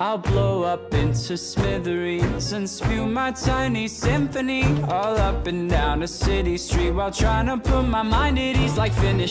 I'll blow up into smithereens and spew my tiny symphony all up and down a city street while trying to put my mind at ease like finish.